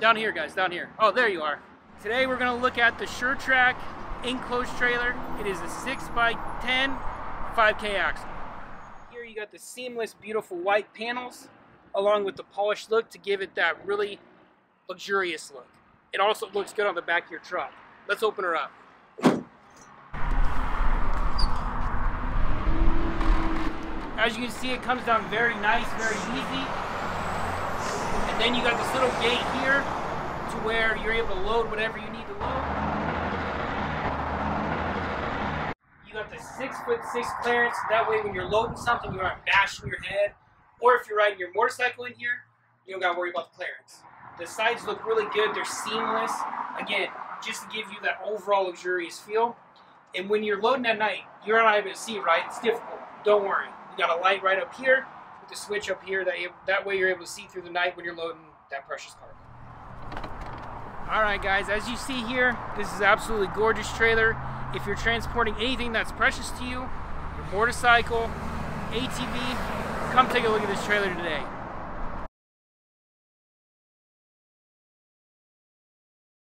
Down here, guys, down here. Oh, there you are. Today we're gonna look at the Sure-Trac enclosed trailer. It is a 6x10 5K axle. Here you got the seamless, beautiful white panels along with the polished look to give it that really luxurious look. It also looks good on the back of your truck. Let's open her up. As you can see, it comes down very nice, very easy. And then you got this little gate here to where you're able to load whatever you need to load. You got the six foot six clearance. That way, when you're loading something, you aren't bashing your head. Or if you're riding your motorcycle in here, you don't got to worry about the clearance. The sides look really good. They're seamless. Again, just to give you that overall luxurious feel. And when you're loading at night, you're not able to see, right? It's difficult. Don't worry. You got a light right up here the switch up here. That, you, that way you're able to see through the night when you're loading that precious cargo. All right, guys, as you see here, this is absolutely gorgeous trailer. If you're transporting anything that's precious to you, your motorcycle, ATV, come take a look at this trailer today.